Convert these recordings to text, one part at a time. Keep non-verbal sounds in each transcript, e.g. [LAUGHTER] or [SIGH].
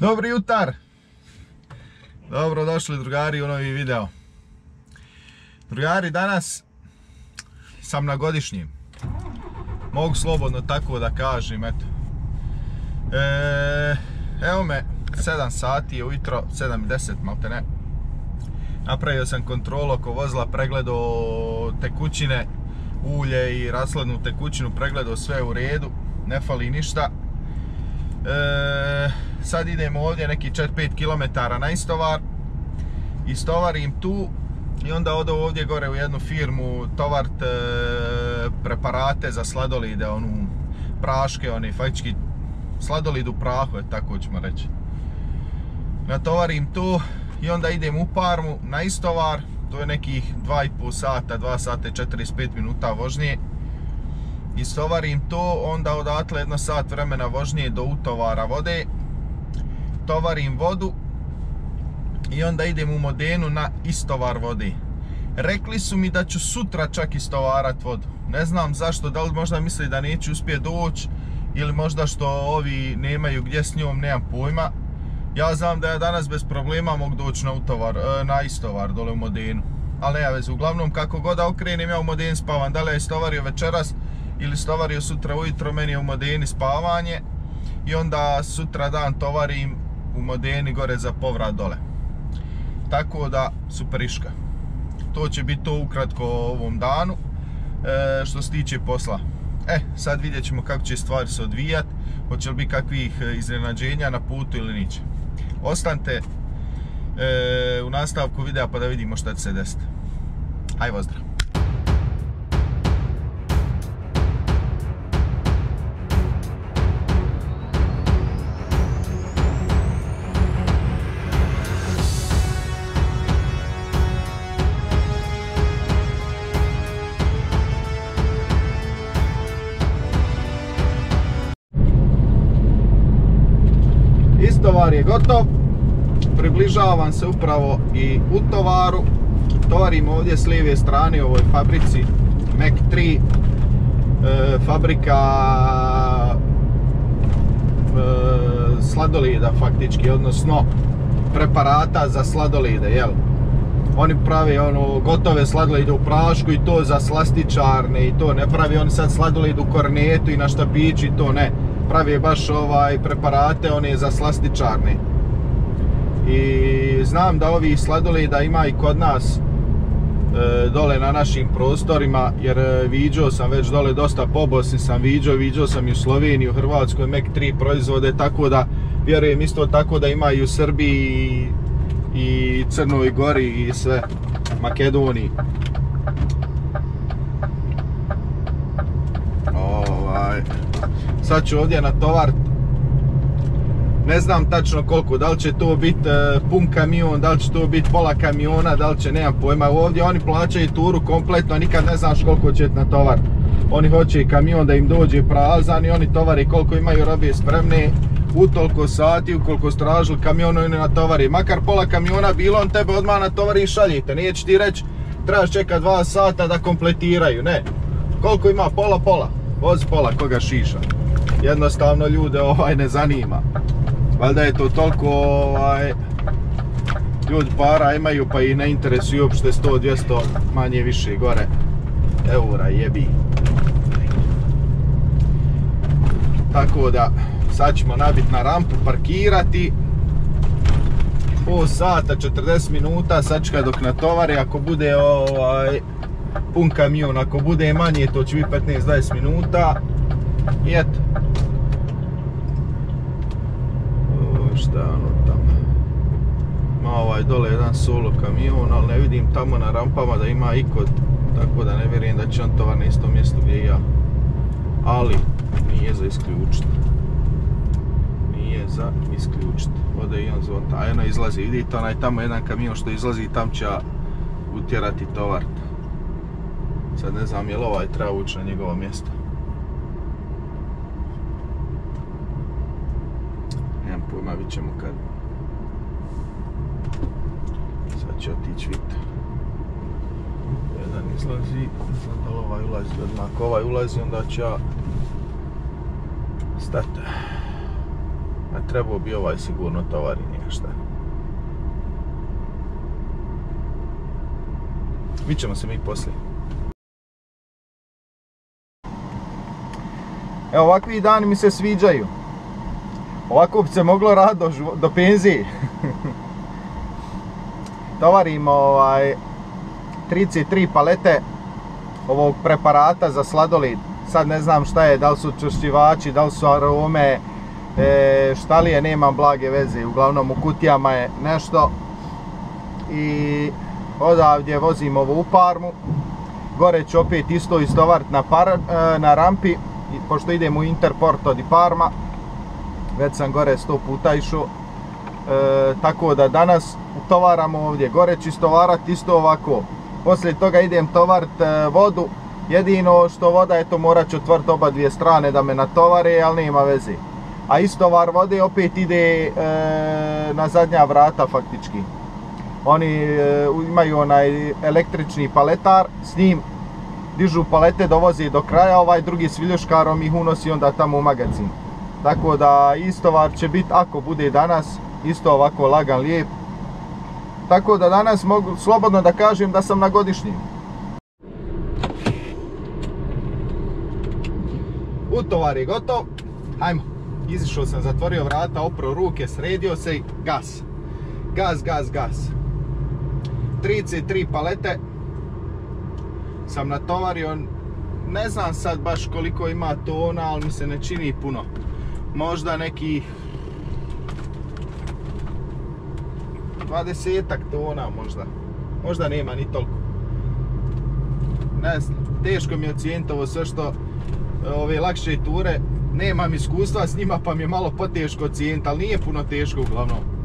Dobri jutar! Dobro došli drugari u novi video. Drugari, danas sam na godišnjem. Mogu slobodno tako da kažem, eto. E, evo me, 7 sati je ujutro, 7.10 malte ne. Napravio sam kontrolu oko vozila, pregledao tekućine, ulje i rasladnu tekućinu, pregledao sve u redu, ne fali ništa. E, sad idemo ovdje neki 4-5 km na istovar. Istovarim tu i onda odo ovdje gore u jednu firmu tovart e, preparate za sladolide, onu praške, oni faktički sladolid u prahu, tako ćemo reći. Natovarim tu i onda idem u Parmu na istovar, to je nekih 2,5 sata, 2 sata i 45 minuta vožnje. Istovarim to, onda odatle jedno sat vremena vožnje do utovara vode. Tovarim vodu i onda idem u Modenu na istovar vode. Rekli su mi da ću sutra čak istovarat vodu. Ne znam zašto, da li možda misli da neću uspjeti doći ili možda što ovi nemaju gdje s njom, nemam pojma. Ja znam da ja danas bez problema mogu doći na, utovar, e, na istovar dole u Modenu. Ali nema veze, uglavnom kako god da okrenem ja u Modenu spavam. Da li ja istovario večeras ili stovario sutra ujutro, meni je u Modeni spavanje. I onda sutra dan tovarim u Modeni gore za povrat dole. Tako da, superiška. To će biti to ukratko ovom danu. E, što se tiče posla. E, sad vidjet ćemo kako će stvari se odvijat. Hoće li biti kakvih iznenađenja na putu ili niće. Ostanite e, u nastavku videa pa da vidimo šta će se desiti. Aj pozdrav! Istovar je gotov. Približavam se upravo i u tovaru. Tovarim ovdje s lijeve strane u ovoj fabrici Mac 3. E, fabrika e, sladolida faktički, odnosno preparata za sladolide, jel? Oni pravi ono gotove sladolide u prašku i to za slastičarne i to ne pravi oni sad sladolid u kornetu i na štapići i to ne pravi baš ovaj preparate one za slastičarne. I znam da ovi sladoleda ima i kod nas e, dole na našim prostorima jer e, viđao sam već dole dosta po Bosni sam viđao, viđao sam i u Sloveniji, u Hrvatskoj Mac 3 proizvode tako da vjerujem isto tako da ima i u Srbiji i, i Crnoj Gori i sve Makedoniji. Ovaj sad ću ovdje natovar ne znam tačno koliko, da li će to biti e, pun kamion, da li će to biti pola kamiona, da li će, nemam pojma, ovdje oni plaćaju turu kompletno, nikad ne znaš koliko će na tovar. Oni hoće i kamion da im dođe prazan i oni tovari koliko imaju robije spremne, u toliko sati, ukoliko stražili kamionu i natovari. Makar pola kamiona bilo, on tebe odmah natovari i šaljite, neće ti reći trebaš čekati dva sata da kompletiraju, ne. Koliko ima, pola, pola, vozi pola, koga šiša jednostavno ljude ovaj ne zanima. Valjda je to toliko ovaj, ljudi para imaju pa i ne interesuju uopšte 100-200 manje više gore eura jebi. Tako da sad ćemo nabiti na rampu, parkirati. Po sata, 40 minuta, sačka dok natovari, ako bude ovaj, pun kamion, ako bude manje to će biti 15-20 minuta. I eto, šta ono tamo ima ovaj dole jedan solo kamion ali ne vidim tamo na rampama da ima ikod tako da ne vjerujem da će on tovar na istom mjestu gdje i ja. Ali nije za isključiti nije za isključiti ode i on zvon tajno izlazi vidite onaj tamo jedan kamion što izlazi tam će utjerati tovar sad ne znam je li ovaj treba ući na njegovo mjesto pojma, vidit ćemo kad. Sad će otići vidite. Jedan izlazi, znam da ovaj ulazi odmah. Ako ovaj ulazi, onda ću ja stati. Eto. trebao bi ovaj sigurno tovari šta. Vidjet ćemo se mi poslije. Evo ovakvi dani mi se sviđaju. Ovako bi se moglo raditi do, do penzije. [LAUGHS] Tovarimo ovaj 33 palete ovog preparata za sladolid. Sad ne znam šta je, da li su čušćivači, da li su arome, e, šta li je, nemam blage veze. Uglavnom u kutijama je nešto. I odavdje vozim ovu u Parmu. Gore ću opet isto istovarit na, e, na rampi, pošto idem u Interporto di Parma. Već sam gore sto puta išao. E, tako da danas tovaramo ovdje. Gore ću istovarat isto ovako. Poslije toga idem tovarit e, vodu. Jedino što voda, eto morat ću otvrti oba dvije strane da me natovare, ali nema veze. A istovar vode opet ide na zadnja vrata faktički. Oni e, imaju onaj električni paletar, s njim dižu palete, dovozi do kraja, ovaj drugi s viljuškarom ih unosi onda tamo u magazin. Tako da istovar će biti, ako bude danas, isto ovako lagan, lijep. Tako da danas mogu slobodno da kažem da sam na godišnjim. Utovar je gotov. Hajmo. Izišao sam, zatvorio vrata, oprao ruke, sredio se i gas. Gas, gas, gas. 33 palete sam natovario, ne znam sad baš koliko ima tona, ali mi se ne čini puno. Možda neki 20 tona možda. Možda nema ni toliko. Ne znam, teško mi je ocijeniti ovo sve što ove lakše ture. Nemam iskustva s njima pa mi je malo poteško ocijeniti, ali nije puno teško uglavnom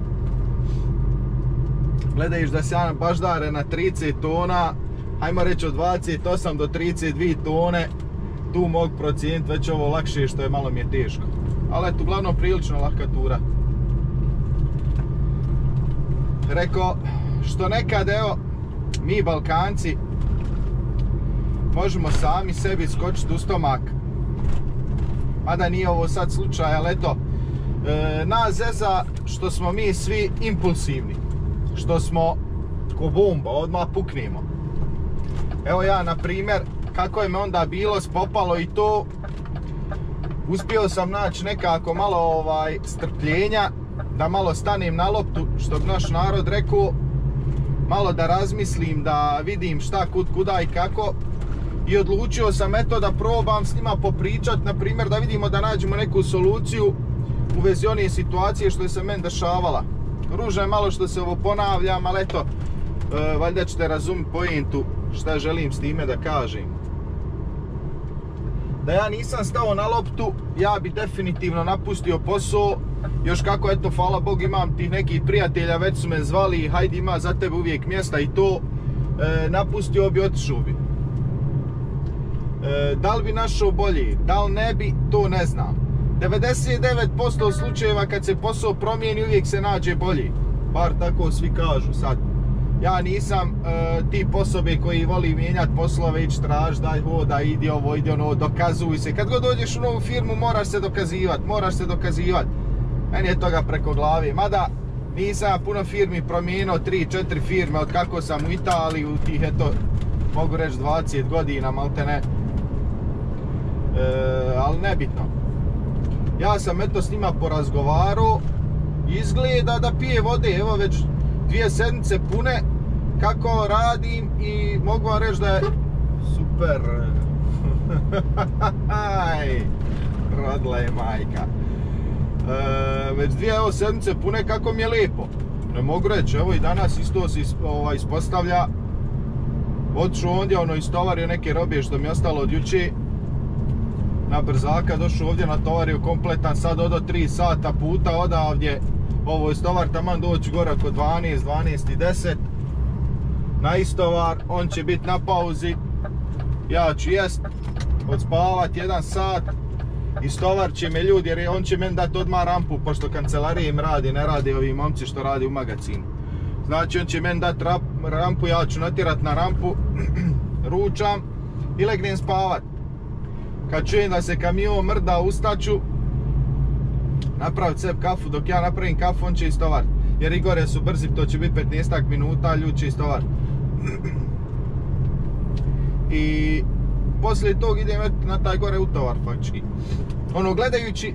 gledajuš da se ja baždare na 30 tona, hajmo reći od 28 do 32 tone, tu mogu procijeniti već ovo lakše što je malo mi je teško. Ali eto, uglavnom prilično lahka tura. Reko, što nekad, evo, mi Balkanci možemo sami sebi skočiti u stomak. Mada nije ovo sad slučaj, ali eto, e, nas zeza što smo mi svi impulsivni što smo ko bomba, odmah puknemo. Evo ja, na primjer, kako je me onda bilo spopalo i to, uspio sam naći nekako malo ovaj strpljenja, da malo stanem na loptu, što bi naš narod rekao, malo da razmislim, da vidim šta, kud, kuda i kako. I odlučio sam eto da probam s njima popričat, na primjer da vidimo da nađemo neku soluciju u vezi one situacije što je se meni dešavala. Ružno je malo što se ovo ponavljam, ali eto, e, valjda ćete razumjeti pojentu šta želim s time da kažem. Da ja nisam stao na loptu, ja bi definitivno napustio posao. Još kako, eto, hvala Bog, imam tih nekih prijatelja, već su me zvali, hajde ima za tebe uvijek mjesta i to. E, napustio bi, otišao bi. E, da li bi našao bolji, da li ne bi, to ne znam. 99% slučajeva kad se posao promijeni uvijek se nađe bolji. Bar tako svi kažu sad. Ja nisam uh, tip osobe koji voli mijenjati poslove, ići traž, daj hoda, idi ovo, idi ono, dokazuj se. Kad god dođeš u novu firmu moraš se dokazivati, moraš se dokazivati. Meni je toga preko glavi. Mada nisam puno firmi promijenio, 3-4 firme od kako sam u Italiji, u tih eto, mogu reći 20 godina, malte ne. E, ali nebitno. Ja sam eto s njima porazgovarao, izgleda da pije vode, evo već dvije sedmice pune kako radim i mogu vam reći da je super. Rodla je majka. E, već dvije evo sedmice pune kako mi je lijepo. Ne mogu reći, evo i danas isto se ovaj, ispostavlja. Otišao ondje, ono istovario neke robije što mi je ostalo od juče na brzaka, došao ovdje na tovario kompletan, sad odo 3 sata puta odavdje, ovo je stovar taman doći gore oko 12, 12 i 10 na istovar, on će biti na pauzi, ja ću jest, odspavat jedan sat, istovar će me ljudi jer on će meni dati odmah rampu, pošto kancelarije im radi, ne radi ovi momci što radi u magazinu. Znači on će meni dati rampu, ja ću natjerat na rampu, [CLEARS THROAT] ručam i legnem spavat kad čujem da se kamion mrda ustaću, napraviti sebi kafu, dok ja napravim kafu, on će istovar. Jer Igore su brzi, to će biti 15 minuta, ljudi će istovar. [CLEARS THROAT] I poslije tog idem na taj gore utovar faktički. Ono, gledajući, e,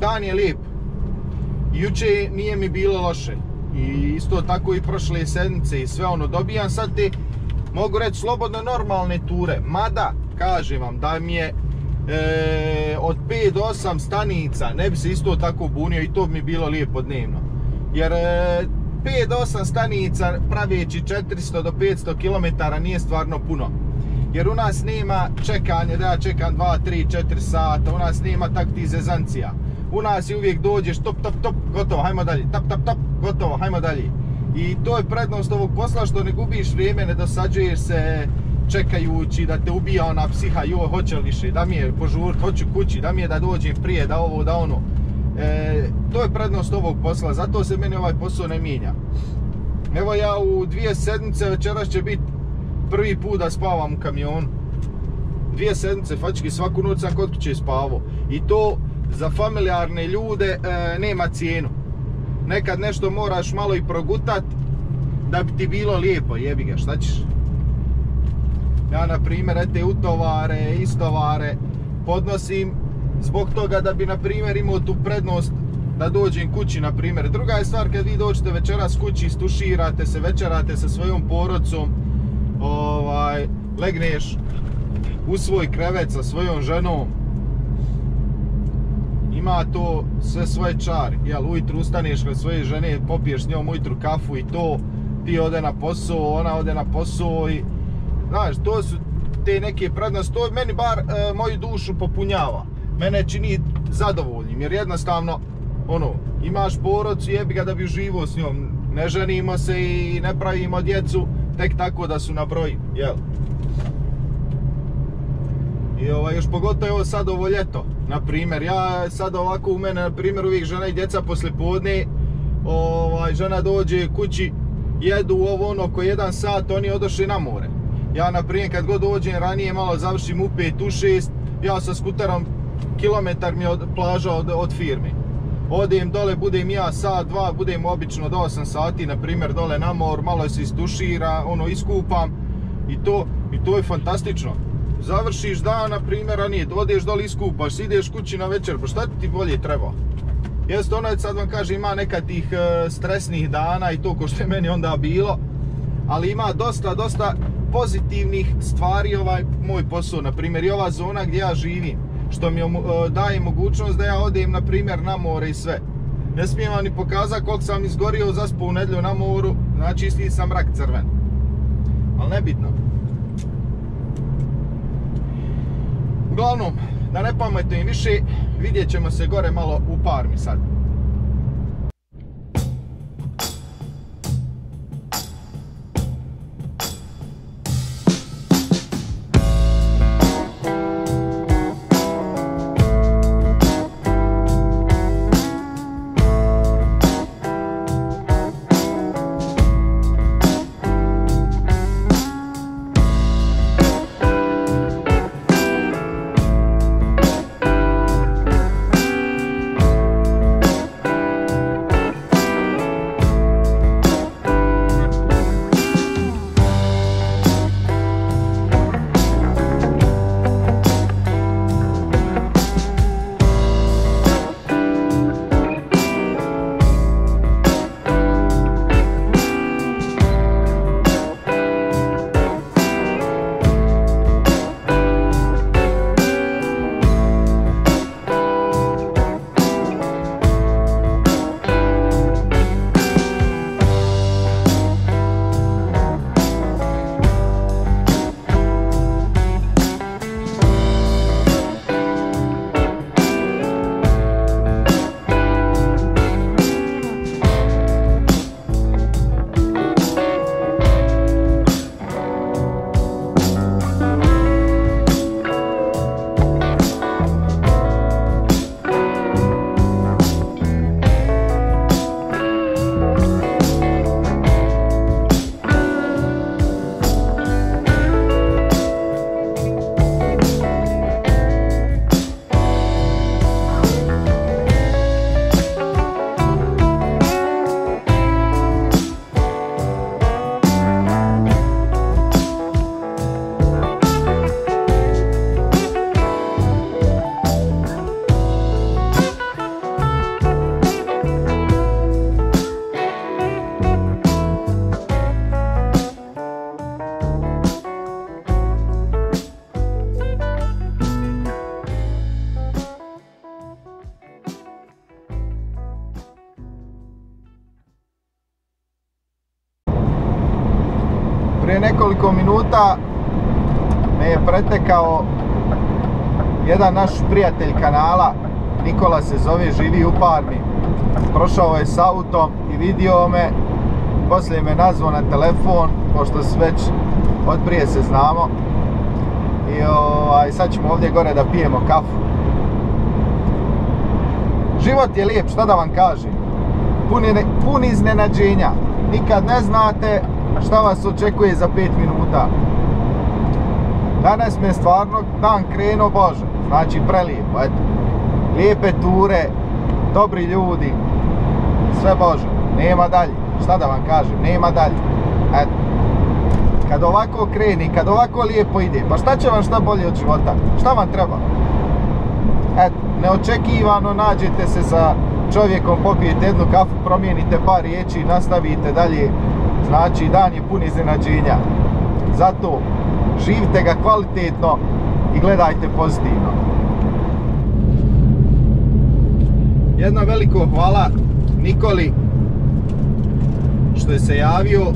dan je lijep. Juče nije mi bilo loše. I isto tako i prošle sedmice i sve ono, dobijam sad te, mogu reći, slobodno normalne ture. Mada, kažem vam, da mi je e, od 5 do 8 stanica, ne bi se isto tako bunio i to bi mi bilo lijepo dnevno. Jer e, 5 do 8 stanica pravijeći 400 do 500 km nije stvarno puno. Jer u nas nema čekanja da ja čekam 2, 3, 4 sata, u nas nema tak ti zezancija. U nas je uvijek dođeš top, top, top, gotovo, hajmo dalje, tap, tap, tap, gotovo, hajmo dalje. I to je prednost ovog posla što ne gubiš vrijeme, ne dosađuješ se čekajući da te ubija ona psiha, joj, hoće li da mi je požurt, hoću kući, da mi je da dođem prije, da ovo, da ono. E, to je prednost ovog posla, zato se meni ovaj posao ne mijenja. Evo ja u dvije sedmice večeras će biti prvi put da spavam u kamionu. Dvije sedmice, faktički svaku noć sam kod kuće spavao. I to za familijarne ljude e, nema cijenu. Nekad nešto moraš malo i progutat da bi ti bilo lijepo, jebi ga, šta ćeš? Ja, na primjer, te utovare, istovare podnosim zbog toga da bi, na primjer, imao tu prednost da dođem kući, na primjer. Druga je stvar kad vi dođete večeras kući, stuširate se, večerate sa svojom porodcom, ovaj, legneš u svoj krevet sa svojom ženom, ima to sve svoje čari, jel, ujutru ustaneš kod svoje žene, popiješ s njom ujutru kafu i to, ti ode na posao, ona ode na posao i, znaš, to su te neke prednosti, to meni bar e, moju dušu popunjava, mene čini zadovoljnim, jer jednostavno, ono, imaš porodcu, jebi ga da bi uživo s njom, ne ženimo se i ne pravimo djecu, tek tako da su na broji, jel? I ovaj, još pogotovo evo sad ovo ljeto, na primjer, ja sad ovako u mene, na primjer, uvijek žena i djeca posle podne, ovaj, žena dođe kući, jedu ovo ono oko jedan sat, oni odošli na more. Ja, na primjer, kad god dođem ranije, malo završim u 5, u 6, ja sa skuterom, kilometar mi je od plaža od, od firme. Odem dole, budem ja sat, dva, budem obično do 8 sati, na primjer, dole na mor, malo se istušira, ono, iskupam i to, i to je fantastično završiš dan, na primjer, a nije, odeš dole iskupaš, ideš kući na večer, pa šta ti bolje treba? Jeste ono, sad vam kaže, ima neka tih e, stresnih dana i to ko što je meni onda bilo, ali ima dosta, dosta pozitivnih stvari ovaj moj posao, na primjer, i ova zona gdje ja živim, što mi e, daje mogućnost da ja odem, na primjer, na more i sve. Ne smijem vam ni pokazati koliko sam izgorio zaspao u nedlju na moru, znači isti sam rak crven. Ali nebitno. Uglavnom, da ne pametujem više, vidjet ćemo se gore malo u parmi sad. Naš prijatelj kanala, Nikola se zove, živi u Parmi. Prošao je s autom i vidio me, poslije me nazvao na telefon, pošto već od prije se znamo. I ovaj, sad ćemo ovdje gore da pijemo kafu. Život je lijep, šta da vam kažem? Pun, pun iznenađenja. Nikad ne znate šta vas očekuje za 5 minuta. Danas mi je stvarno dan krenuo Bože. Znači prelijepo, eto. Lijepe ture, dobri ljudi, sve Bože. Nema dalje. Šta da vam kažem, nema dalje. Eto. Kad ovako kreni, kad ovako lijepo ide, pa šta će vam šta bolje od života? Šta vam treba? Eto, neočekivano nađete se sa čovjekom, popijete jednu kafu, promijenite par riječi i nastavite dalje. Znači, dan je pun iznenađenja. Zato, živite ga kvalitetno i gledajte pozitivno. Jedno veliko hvala Nikoli što je se javio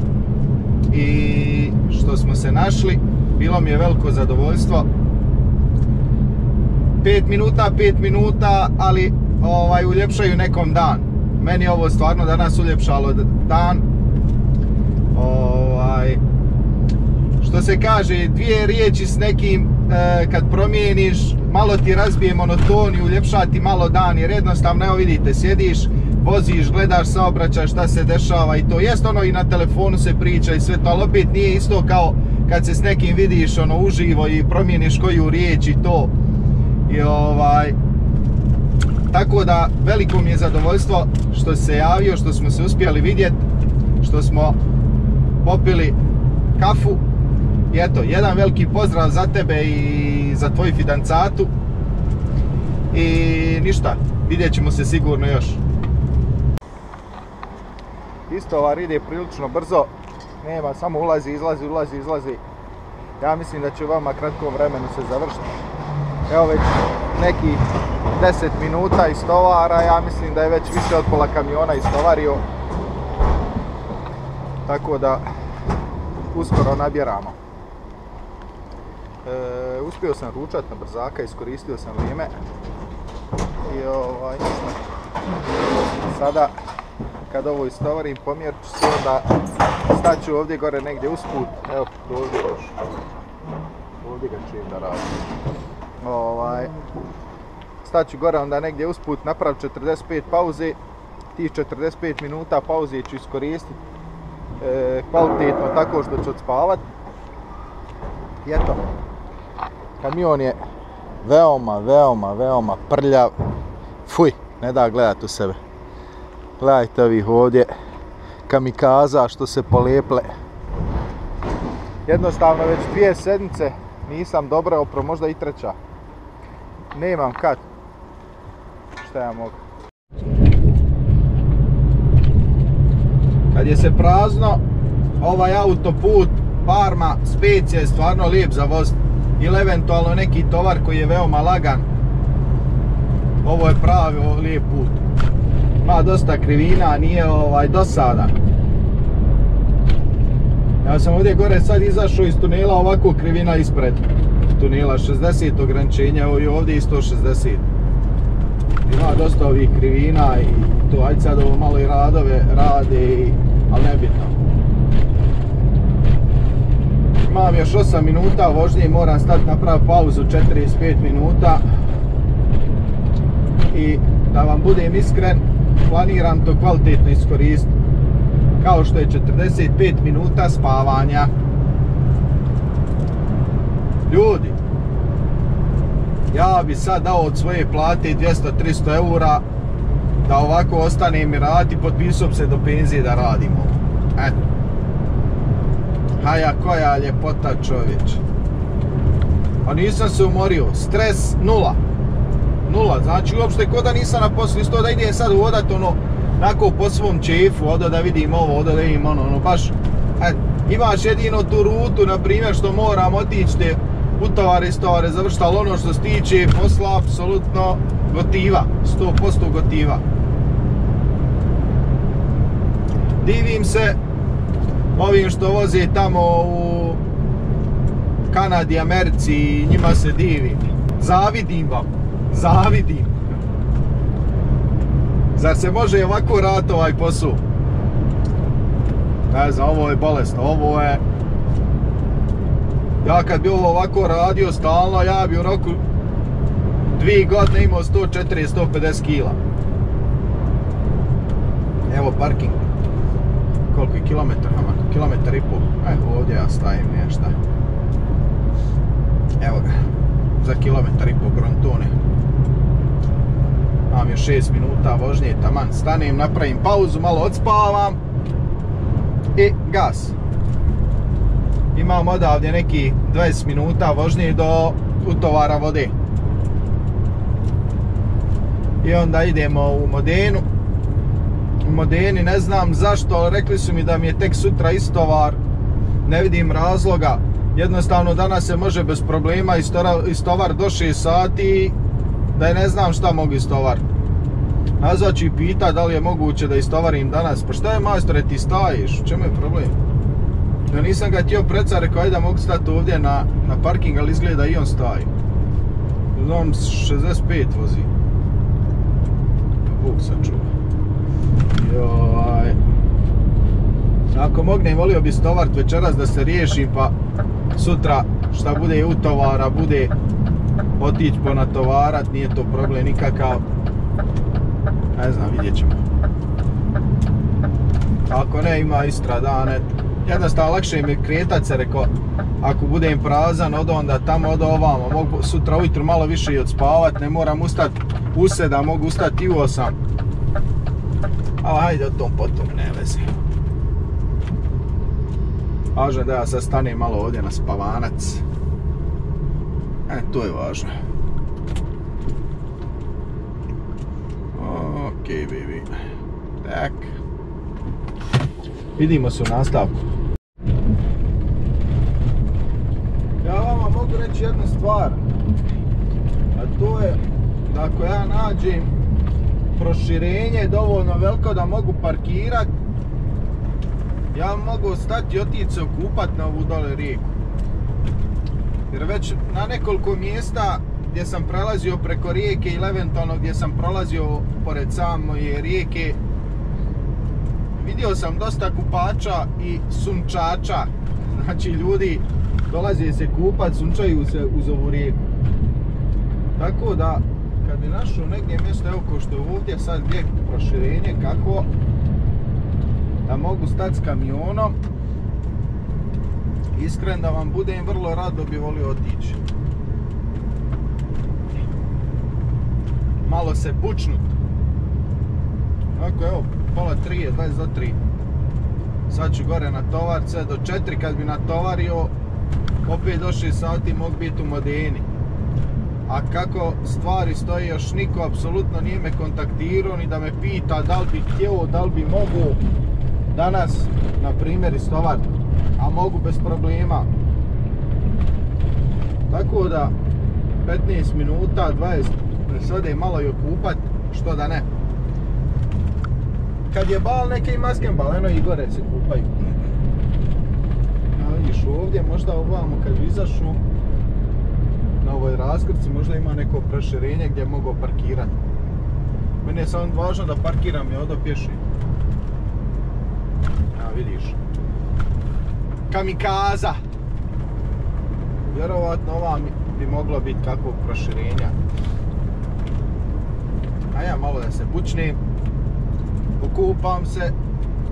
i što smo se našli. Bilo mi je veliko zadovoljstvo. 5 minuta, 5 minuta, ali ovaj, uljepšaju nekom dan. Meni je ovo stvarno danas uljepšalo dan. Ovaj, što se kaže, dvije riječi s nekim e, kad promijeniš, malo ti razbije monotoniju, uljepša ti malo dan, jer jednostavno, evo vidite, sjediš, voziš, gledaš saobraćaj, šta se dešava i to jest ono i na telefonu se priča i sve to, ali opet nije isto kao kad se s nekim vidiš ono uživo i promijeniš koju riječ i to. I ovaj, tako da veliko mi je zadovoljstvo što se javio, što smo se uspjeli vidjeti, što smo popili kafu. I eto, jedan veliki pozdrav za tebe i za tvoju fidancatu. I ništa, vidjet ćemo se sigurno još. Istovar ide prilično brzo, nema, samo ulazi, izlazi, ulazi, izlazi. Ja mislim da će vama kratkom vremenu se završiti. Evo već neki 10 minuta istovara, ja mislim da je već više od pola kamiona istovario. Tako da uskoro nabjeramo. E, uspio sam ručat na brzaka, iskoristio sam vrijeme. I ovaj, sada kad ovo istovarim pomjer ću se onda staću ovdje gore negdje usput. Evo, ovdje još. Ovdje ga čim da radim. Ovaj, staću gore onda negdje usput, napravit 45 pauze. Tih 45 minuta pauze ću iskoristiti e, kvalitetno tako što ću odspavat. I eto, kamion je veoma, veoma, veoma prljav. Fuj, ne da gledat u sebe. Gledajte ovih ovdje kamikaza što se poleple. Jednostavno već dvije sedmice nisam dobro opro, možda i treća. Nemam kad. Šta ja mogu? Kad je se prazno, ovaj autoput Parma Specija je stvarno lijep za voz. Ili eventualno neki tovar koji je veoma lagan. Ovo je pravi lijep put ima dosta krivina, nije ovaj dosadan. Ja sam ovdje gore sad izašao iz tunela ovako krivina ispred tunela 60 ograničenja i ovdje isto 60. Ima dosta ovih krivina i to ajde sad ovo malo i radove rade, ali nebitno. Imam još 8 minuta vožnje i moram stati napraviti pauzu 45 minuta. I da vam budem iskren, planiram to kvalitetno iskoristiti. Kao što je 45 minuta spavanja. Ljudi, ja bi sad dao od svoje plate 200-300 eura da ovako ostane mi raditi, potpisao se do penzije da radimo. Eto. Haja, koja ljepota čovječ. A nisam se umorio, stres nula nula, znači uopšte ko da nisam na poslu, isto da idem sad uvodat ono, onako po svom čefu, odo da vidim ovo, odo da vidim ono, ono, baš, e, imaš jedino tu rutu, na primjer, što moram otići te putovare i stovare završiti, ali ono što se tiče posla, apsolutno gotiva, 100% gotiva. Divim se ovim što voze tamo u Kanadi, Americi, njima se divim. Zavidim vam, zavidim. Zar se može ovako rad ovaj posao? Ne znam, ovo je bolesno, ovo je... Ja kad bi ovo ovako radio stalno, ja bi u roku dvije godine imao 140-150 kila. Evo parking. Koliko je kilometar, ama? Kilometar i pol. E, ovdje ja stavim nešto. Evo ga. Za kilometar i pol Grontone. Imam još 6 minuta vožnje, taman stanem, napravim pauzu, malo odspavam. I gas. Imam odavdje neki 20 minuta vožnje do utovara vode. I onda idemo u Modenu. Modeni ne znam zašto, ali rekli su mi da mi je tek sutra istovar. Ne vidim razloga. Jednostavno danas se može bez problema istovar do 6 sati da je ne znam šta mogu istovar. Nazvat ću i pita da li je moguće da istovarim danas. Pa šta je majstore ti stajiš? U čemu je problem? Ja nisam ga htio preca, rekao da mogu stati ovdje na, na parking, ali izgleda i on staje. Znam, 65 vozi. Bog sačuva. Joj. Ako mogne, volio bi stovart večeras da se riješim, pa sutra šta bude utovara, bude otići ponatovarat, nije to problem nikakav. Ne znam, vidjet ćemo. Ako ne, ima istra dane. Jednostavno, lakše mi je kretat se, reko, ako budem prazan, od onda tamo, od ovamo. Mogu sutra ujutro malo više i odspavat, ne moram ustati u 7, mogu ustati i u 8. A hajde o tom potom ne vezi. Važno je da ja sad stanem malo ovdje na spavanac. E, to je važno. Ok, baby. Tak. Vidimo se u nastavku. Ja vama mogu reći jednu stvar. A to je da ako ja nađem proširenje dovoljno veliko da mogu parkirat, ja mogu stati i otići se okupat na ovu dole rijeku. Jer već na nekoliko mjesta gdje sam prelazio preko rijeke ili eventualno gdje sam prolazio pored samoje rijeke vidio sam dosta kupača i sunčača. [LAUGHS] Znači ljudi dolaze se kupat, sunčaju se uz ovu rijeku. Tako da bi našao negdje mjesto evo ko što je ovdje sad gdje proširenje kako? Da mogu stati s kamionom. Iskren da vam budem vrlo rado bi volio otići malo se bučnut. Ako evo, pola tri je, 20 do 3 sad ću gore na tovarce do 4 kad bi natovario opet do 6 sati mogu biti u Modeni a kako stvari stoje još niko apsolutno nije me kontaktirao ni da me pita da li bi htio, da li bi mogu danas, na primjer, istovar, a mogu bez problema. Tako da, 15 minuta, 20, da se ode malo i okupat, što da ne. Kad je bal, neke i masken bal, eno i gore se kupaju. A vidiš ovdje, možda ovamo kad izašu, na ovoj raskrci možda ima neko proširenje gdje mogu parkirati. Meni je samo važno da parkiram i odo pješi. A vidiš. Kamikaza. Vjerovatno ova bi moglo biti kakvog proširenja. A ja malo da se bučnim. Okupam se.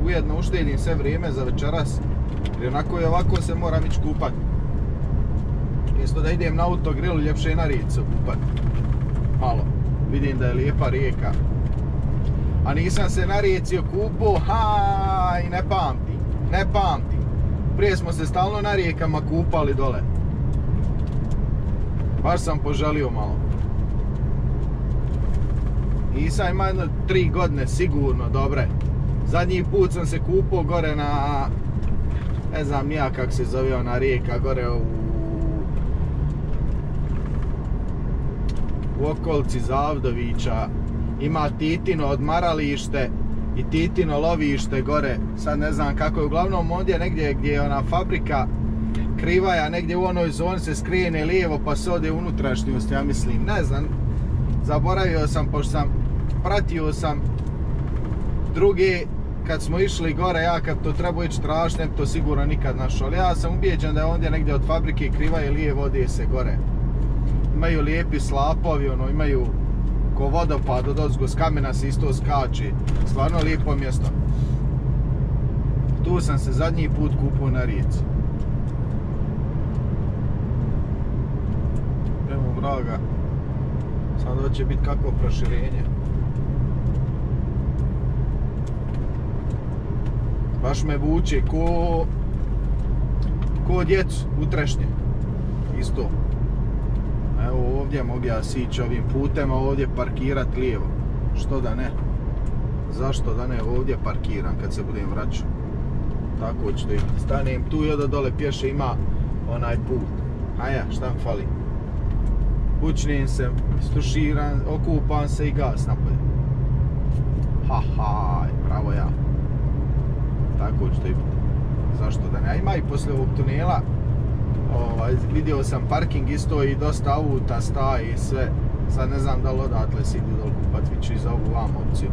Ujedno uštedim sve vrijeme za večeras. Jer onako i ovako se moram ići kupat. Mjesto da idem na autogrill, ljepše je na rijeci kupat. Malo. Vidim da je lijepa rijeka. A nisam se na rijeci okupao, ha, ne pamtim, ne pamtim. Prije smo se stalno na rijekama kupali dole. Baš sam poželio malo. Nisam ima jedno tri godine sigurno, dobre. Zadnji put sam se kupao gore na, ne znam nija kak se zove ona rijeka, gore u u okolici Zavdovića ima Titino odmaralište i Titino lovište gore, sad ne znam kako je, uglavnom ondje negdje gdje je ona fabrika krivaja, negdje u onoj zoni se skrijene lijevo pa se ode unutrašnjost, ja mislim, ne znam. Zaboravio sam, pošto sam, pratio sam drugi, kad smo išli gore, ja kad to treba ići tražiti, to sigurno nikad našao. Ali ja sam ubijeđen da je ondje negdje od fabrike krivaje lijevo, ode se gore. Imaju lijepi slapovi, ono, imaju ko vodopad od ozgo s kamena se isto skači. Stvarno lijepo mjesto. Tu sam se zadnji put kupao na rijeci. Evo vraga. Sad će biti kakvo proširenje. Baš me vuče ko... Ko djecu, utrešnje. Isto. Evo ovdje mogu ja sići ovim putem, a ovdje parkirat lijevo. Što da ne? Zašto da ne ovdje parkiram kad se budem vraćao? Tako ću da stanem tu i onda dole pješe ima onaj put. A ja, šta mi fali? Učnim se, stuširam, okupam se i gas napolje. Ha ha, bravo ja. Tako ću da Zašto da ne? A ima i poslije ovog tunela ovaj, vidio sam parking isto i dosta auta staje i sve. Sad ne znam da li odatle si idu dol kupat i za ovu vam opciju.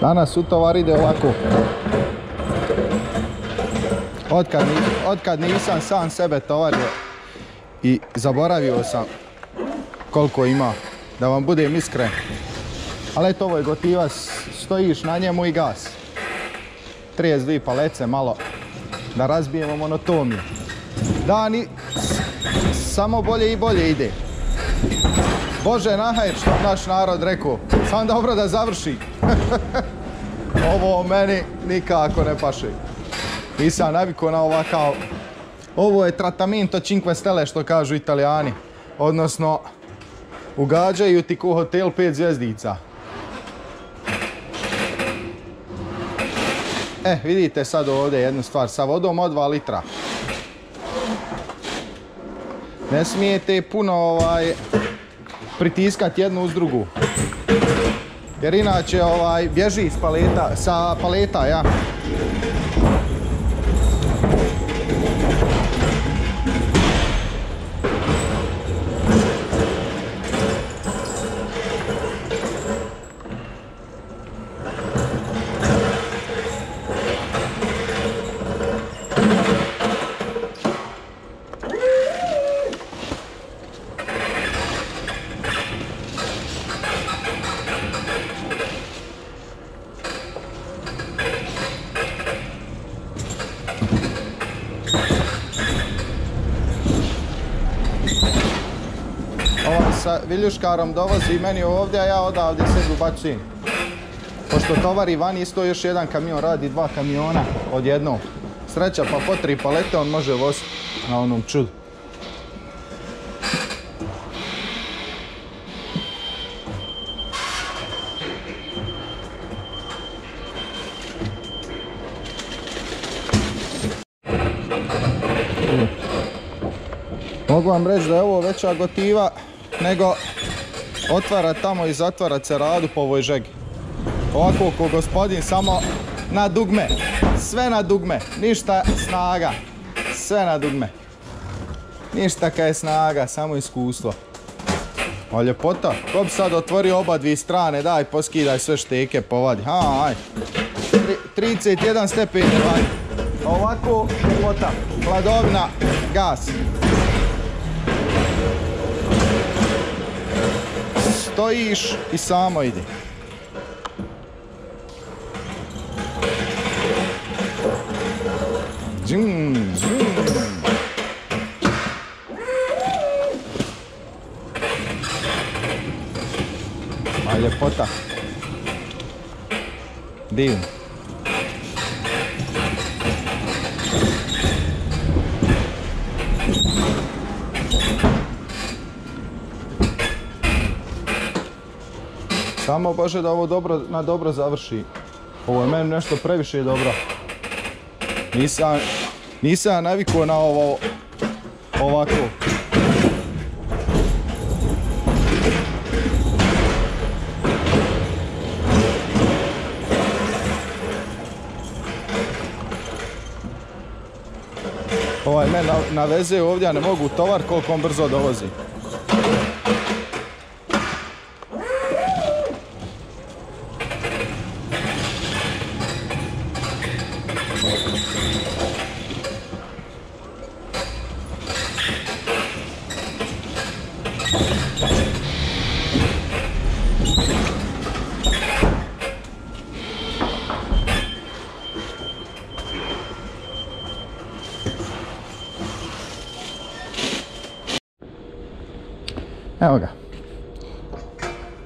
Danas utovar ide ovako. Otkad, otkad nisam sam sebe tovario i zaboravio sam koliko ima, da vam budem iskren. Ali eto ovo je gotiva, stojiš na njemu i gas. 32 palece, malo da razbijemo monotoniju. Dani samo bolje i bolje ide. Bože nahaj što naš narod rekao. Sam dobro da završi. [LAUGHS] Ovo meni nikako ne paše. Nisam navikao na ovakav... Ovo je tratamento cinque stelle što kažu italijani. Odnosno, ugađaju ti ko hotel 5 zvjezdica. E, vidite sad ovdje jednu stvar, sa vodom od 2 litra. Ne smijete puno ovaj, pritiskati jednu uz drugu. Jer inače ovaj, bježi paleta, sa paleta, ja. Viljuškarom dovozi meni ovdje, a ja odavdje sebi ubacim. Pošto tovari van isto još jedan kamion radi, dva kamiona odjednom. Sreća pa po tri palete on može voziti na onom čudu. Mogu vam reći da je ovo veća gotiva nego otvara tamo i zatvara se radu po ovoj žegi. Ovako ko gospodin samo na dugme. Sve na dugme. Ništa snaga. Sve na dugme. Ništa kaj je snaga, samo iskustvo. O ljepota. Ko bi sad otvorio oba dvije strane, daj poskidaj sve šteke, povadi. Ha, aj. 31 stepen, Ovako ljepota. Hladovina, gas. Stojiš i samo ide. Džum, džum. A ljepota. Divno. Samo Bože da ovo dobro, na dobro završi. Ovo je meni nešto previše dobro. Nisam, nisam navikao na ovo ovako. ovaj me naveze ovdje, a ne mogu tovar koliko on brzo dovozi. Evo ga.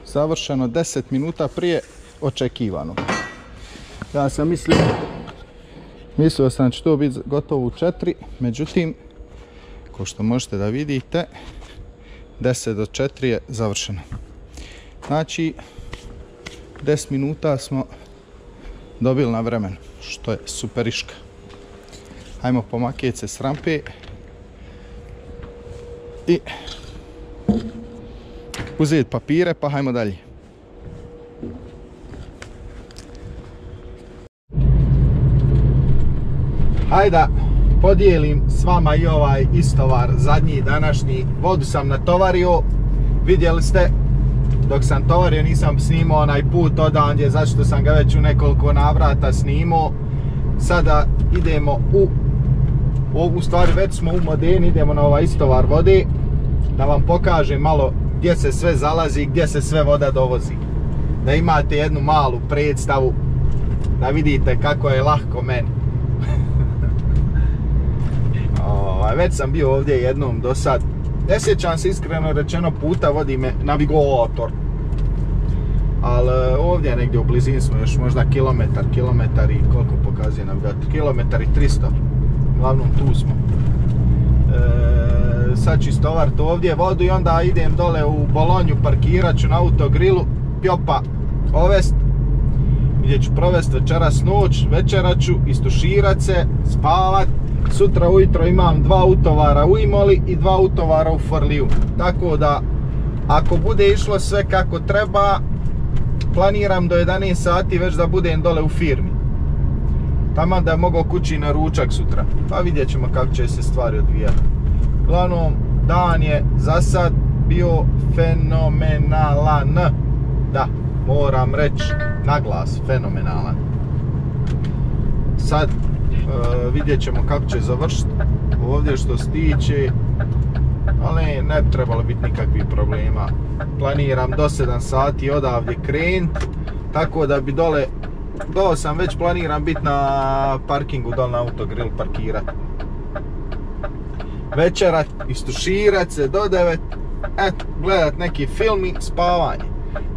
Završeno 10 minuta prije očekivanog. Ja sam mislio, mislio sam da će to biti gotovo u 4, međutim, ko što možete da vidite, 10 do 4 je završeno. Znači, 10 minuta smo dobili na vremen, što je superiška. Hajmo pomakijeti se s rampe i uzeti papire pa hajmo dalje. Hajda podijelim s vama i ovaj istovar zadnji današnji. Vodu sam natovario, vidjeli ste dok sam tovario nisam snimao onaj put odandje zašto sam ga već u nekoliko navrata snimao. Sada idemo u, u stvari već smo u Modeni, idemo na ovaj istovar vode da vam pokažem malo gdje se sve zalazi, gdje se sve voda dovozi. Da imate jednu malu predstavu, da vidite kako je lahko meni. [LAUGHS] Već sam bio ovdje jednom do sad. Ne sjećam se iskreno rečeno puta vodi me navigator. Ali e, ovdje negdje u blizini smo još možda kilometar, kilometar i koliko pokazuje navigator? Kilometar i 300. Uglavnom tu smo. E, sad ću istovart ovdje vodu i onda idem dole u Bolonju, parkirat ću na autogrilu, pjopa ovest, gdje ću provest večeras noć, večerat ću, istuširat se, spavat, sutra ujutro imam dva utovara u Imoli i dva utovara u Forliju. Tako da, ako bude išlo sve kako treba, planiram do 11 sati već da budem dole u firmi. Tamo da mogu kući na ručak sutra. Pa vidjet ćemo kako će se stvari odvijati. Uglavnom, dan je za sad bio fenomenalan. Da, moram reći na glas, fenomenalan. Sad uh, vidjet ćemo kako će završiti ovdje što se tiče ali ne bi trebalo biti nikakvih problema planiram do 7 sati odavdje krenut tako da bi dole do sam već planiram biti na parkingu dole na autogrill parkirat večerat, istuširat se do 9 eto, gledat neki film i spavanje.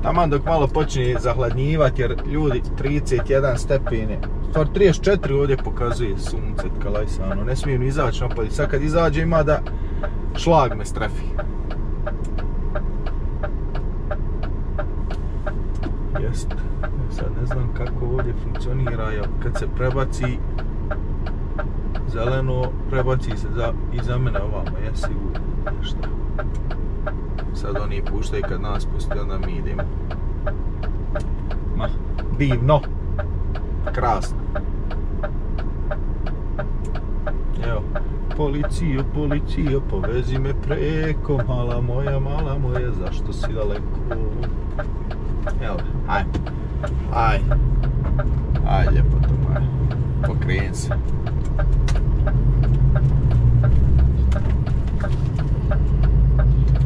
Taman dok malo počne zahladnjivati jer ljudi 31 stepeni stvar 34 ovdje pokazuje sunce kalajsano, ne smijem izaći napad sad kad izađe ima da šlag me strefi. Jest. Sad ne znam kako ovdje funkcionira jel kad se prebaci zeleno prebaci se za, i za mene ovamo je sigurno nešto. Sad oni puštaju kad nas pusti onda mi idemo. Ma. Divno. Krasno. Evo policijo, policijo, povezi me preko, mala moja, mala moja, zašto si daleko? Evo, aj, aj, aj, lijepo to moja, pokrijem se.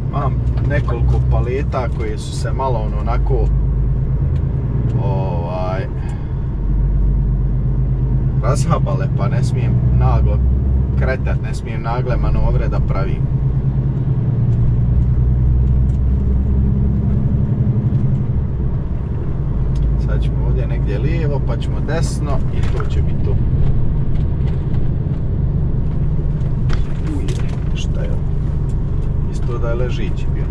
Imam nekoliko paleta koje su se malo ono onako ovaj razhabale pa ne smijem naglo kretat, ne smijem nagle manovre da pravim. Sad ćemo ovdje negdje lijevo, pa ćemo desno i to će biti to. Uje, šta je ovo? Isto da je ležići bio.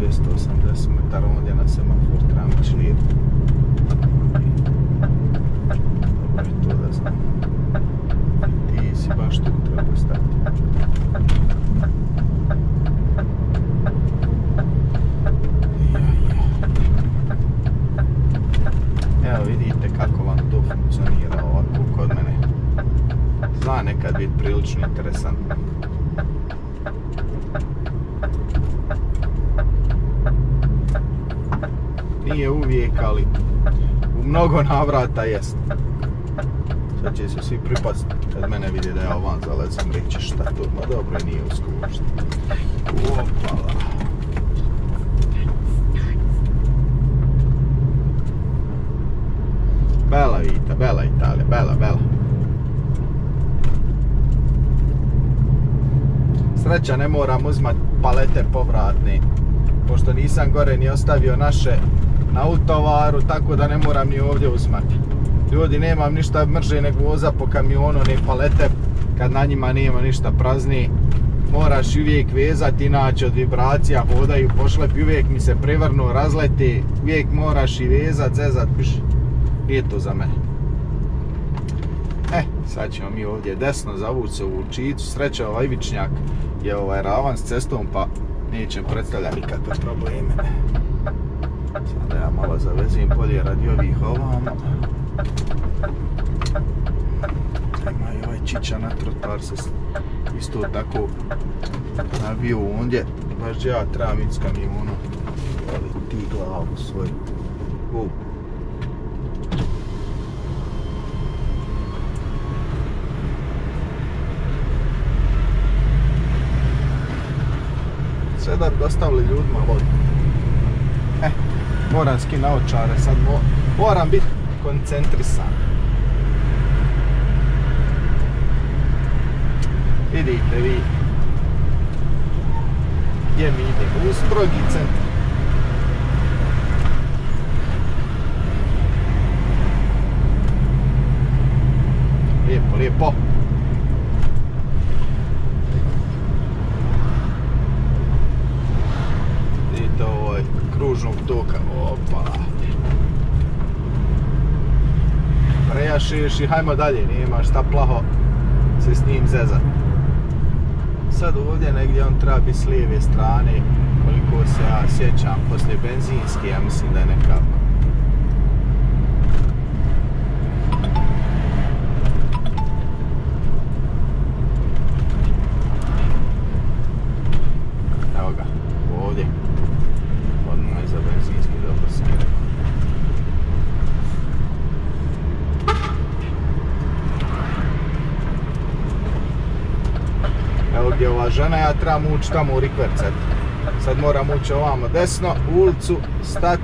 280 metara ovdje na semafor, trebamo ići. Dobro je to da znam si baš tu treba stati. Evo vidite kako vam to funkcionira ovako kod mene. Zna nekad biti prilično interesantno. Nije uvijek, ali u mnogo navrata jest. Sad će se svi pripasti kad mene vidi da ja ovan zalezam, reći šta to, ma dobro nije usko uopšte. Opala. Bela vita, bela Italija, bela, bela. Sreća ne moram uzmat palete povratne, pošto nisam gore ni ostavio naše na utovaru, tako da ne moram ni ovdje uzmati. Ljudi, nemam ništa mrže nego voza po kamionu, ne palete, kad na njima nema ništa prazni. Moraš uvijek vezati, inače od vibracija hodaju pošlep, uvijek mi se prevrnu, razleti, uvijek moraš i vezat, zezat, piš. Nije to za mene. E, sad ćemo mi ovdje desno zavući se u Učicu, sreća ovaj Ivičnjak je ovaj ravan s cestom pa neće predstavljati nikakve probleme. Sada ja malo zavezim polje radi ovih ovamo. Ima i ovaj čiča na trotar se isto tako nabio ondje. Baš ja trebam ići s. Ali ti glavu svoju. Uh. Sve da bi dostavili ljudima vodu. Eh, moram skin naočare, sad mo moram biti koncentrisan. Vidite vi gdje mi idemo, u strogi centar. Lijepo, lijepo. Vidite ovaj kružnog toka, opa. Prejašiš i hajmo dalje, nema šta plaho se s njim zezat. Sad ovdje negdje on treba biti s lijeve strane, koliko se ja sjećam, poslije benzinske, ja mislim da je neka Evo ga, ovdje. Odmah iza benzinski, dobro sam rekao. Evo gdje je ova žena, ja trebam ući tamo u rikvercet. Sad moram ući ovamo desno, u ulicu, stat.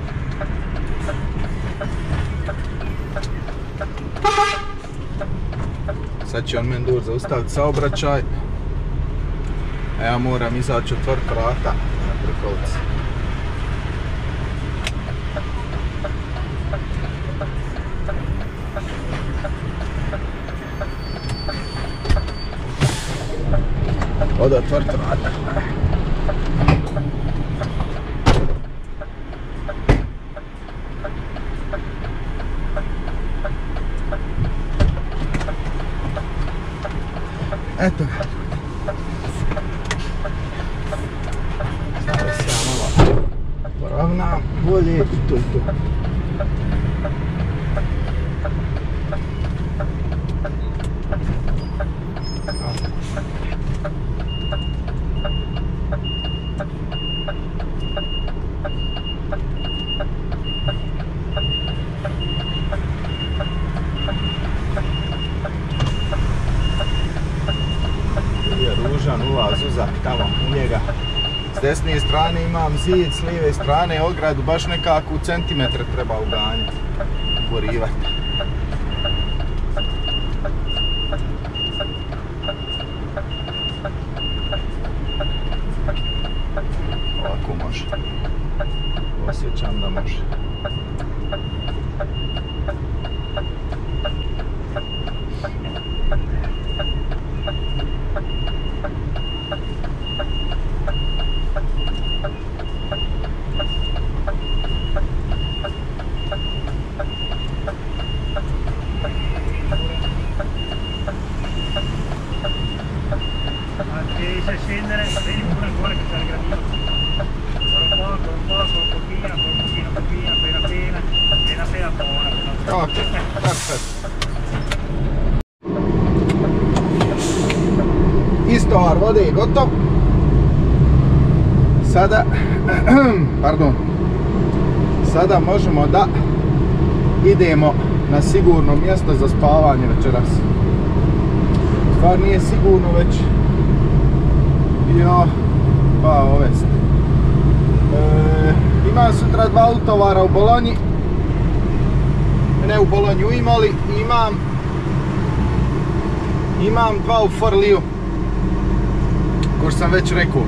Sad će on meni dur zaustaviti saobraćaj. A ja moram izaći otvorit vrata na prikolici. Ode otvorit vrata. Eto ga. Sada se ja malo poravnam bolje i to je to. je ružan ulaz uzak tamo u njega. S desne strane imam zid, s lijeve strane ogradu, baš nekako u centimetre treba uganjati, borivati. Na sigurno mjesto za spavanje večeras. Stvar nije sigurno već jo, pa ove e, imam sutra dva utovara u Bolonji. Ne u Bolonju imali imam imam dva u Forliju ko što sam već rekao.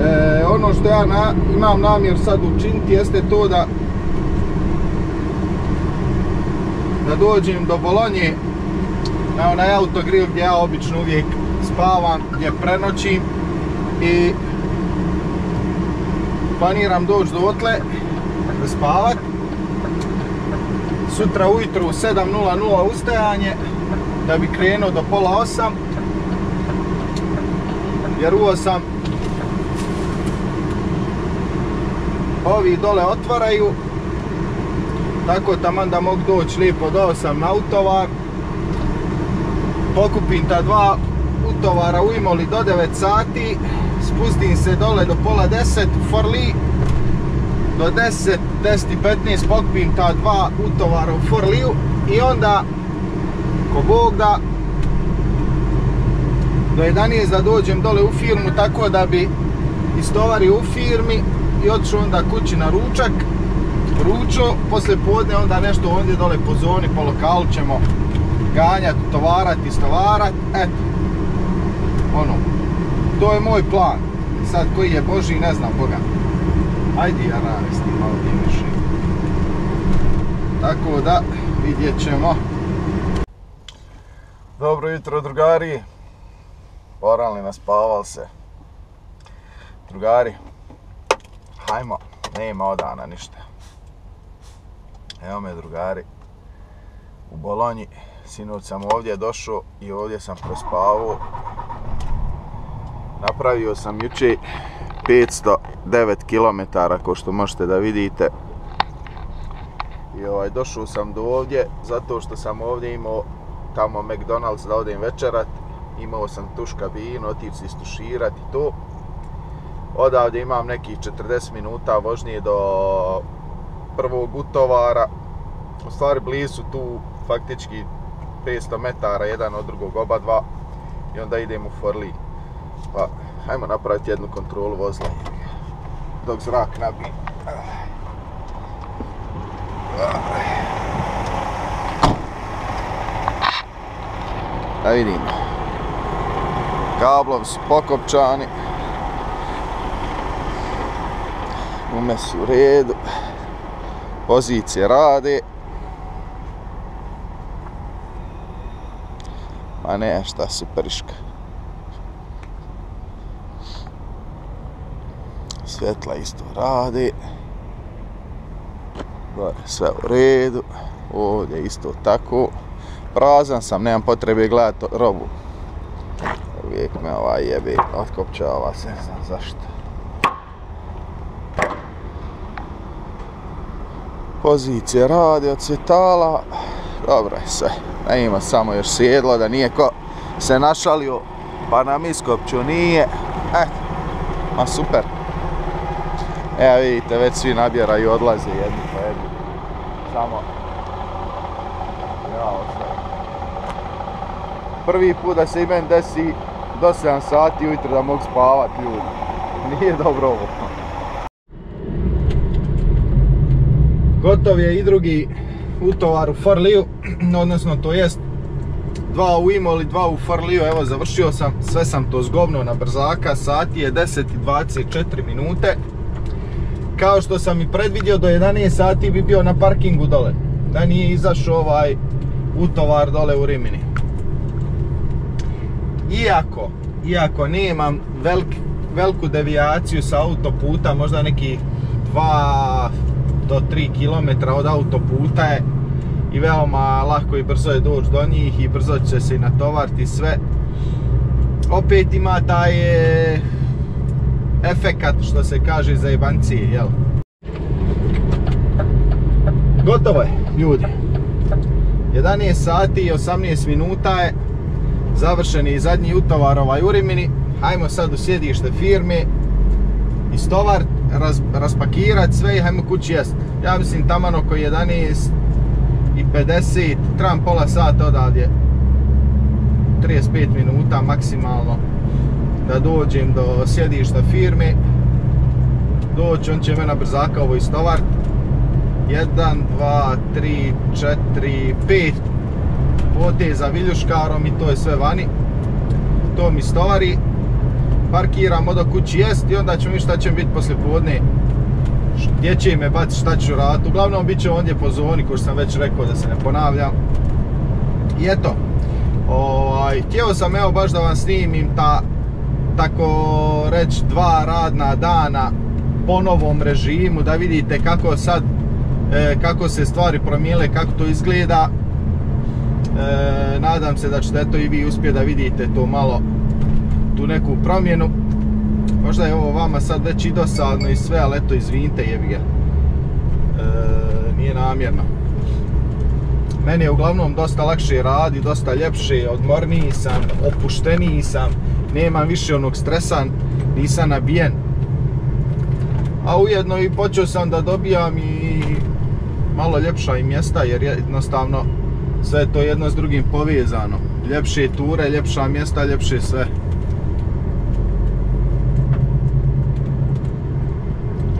E, ono što ja imam namjer sad učiniti jeste to da da dođem do Bolonje. Na onaj autogrill gdje ja obično uvijek spavam, gdje prenoćim i planiram doći do otle spavat. Sutra ujutro u 7.00 ustajanje da bi krenuo do pola 8 jer u 8 ovi dole otvaraju tako taman da mogu doći lijepo do 8 na utovar. Pokupim ta dva utovara u Imoli do 9 sati. Spustim se dole do pola 10 u Forli. Do 10, 10 i 15 pokupim ta dva utovara u Forliju. I onda ko Bog da do 11 da dođem dole u firmu tako da bi istovario u firmi i otišao onda kući na ručak ručo, poslije podne onda nešto ondje dole po zoni, po lokalu ćemo ganjati, tovarati, istovarati, eto, ono, to je moj plan. Sad koji je Boži, ne znam Boga. Ajde ja navesti malo više. Tako da, vidjet ćemo. Dobro jutro drugari. Poralni naspaval se. Drugari, hajmo, nema odana ništa. Evo me drugari, u Bolonji, sinoć sam ovdje došao i ovdje sam prospavao. Napravio sam juče 509 km, kao što možete da vidite. I ovaj, došao sam do ovdje, zato što sam ovdje imao tamo McDonald's da odem večerat. Imao sam tuš kabinu, otići istuširat i to. Odavde imam nekih 40 minuta vožnije do prvog utovara. U stvari blizu tu faktički 500 metara jedan od drugog oba dva i onda idem u Forli. Pa, hajmo napraviti jednu kontrolu vozila dok zrak nabije. Da vidimo. Kablovi su pokopčani. Gume su u redu. Pozicije rade. Ma ne, šta superiška. Svjetla isto radi. Gore sve u redu. Ovdje isto tako. Prazan sam, nemam potrebe gledati robu. Uvijek me ovaj jebi, otkopčava se, ne znam zašto. Pozicije radi od svjetala. Dobro je sve. Ne ima samo još sjedlo da nije ko se našalio pa nam iskopću nije. Eto, ma super. Evo vidite, već svi nabjeraju odlaze jedni po jedni. Samo... Sve. Prvi put da se i meni desi do 7 sati ujutro da mogu spavat ljudi. Nije dobro ovo. Gotov je i drugi utovar u Forliju, [CLEARS THROAT] odnosno to jest dva u Imoli, dva u Forliju, evo završio sam, sve sam to zgovno na brzaka, sati je 10.24 minute. Kao što sam i predvidio, do 11 sati bi bio na parkingu dole, da nije izašao ovaj utovar dole u Rimini. Iako, iako nemam velik, veliku devijaciju sa autoputa, možda neki 2 do 3 km od autoputa je i veoma lako i brzo je doći do njih i brzo će se i natovariti sve. Opet ima taj e, efekat što se kaže za jebancije, jel? Gotovo je, ljudi. 11 sati i 18 minuta je. završeni i zadnji utovar ovaj u Rimini. Hajmo sad u sjedište firme, istovar, raz, raspakirat sve i hajmo kući jest. Ja mislim taman oko 11 i 50, trebam pola sata odavdje. 35 minuta maksimalno da dođem do sjedišta firme. Doći, on će me na brzaka ovo istovar. 1, 2, 3, 4, 5 poteza viljuškarom i to je sve vani. To mi stovari. Parkiramo do kući jest i onda ćemo vidjeti šta će biti poslije podne. Gdje će me baciti, šta ću raditi. Uglavnom bit će ondje po zoni, ko što sam već rekao da se ne ponavljam. I eto, ovaj, htio sam evo baš da vam snimim ta, tako reći, dva radna dana po novom režimu, da vidite kako sad, e, kako se stvari promijele, kako to izgleda. E, nadam se da ćete eto i vi uspjeti da vidite to malo, tu neku promjenu. Možda je ovo vama sad već i dosadno i sve, ali eto izvinite jebi ga. E, nije namjerno. Meni je uglavnom dosta lakše radi, dosta ljepše, odmorniji sam, opušteniji sam, nemam više onog stresa, nisam nabijen. A ujedno i počeo sam da dobijam i malo ljepša i mjesta jer jednostavno sve je to jedno s drugim povezano. Ljepše ture, ljepša mjesta, ljepše sve.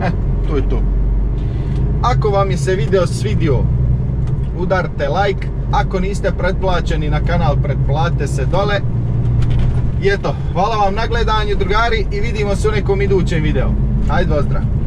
E, to je to. Ako vam je se video svidio, udarite like. Ako niste pretplaćeni na kanal, pretplate se dole. I eto, hvala vam na gledanju drugari i vidimo se u nekom idućem videu. Hajde, pozdrav!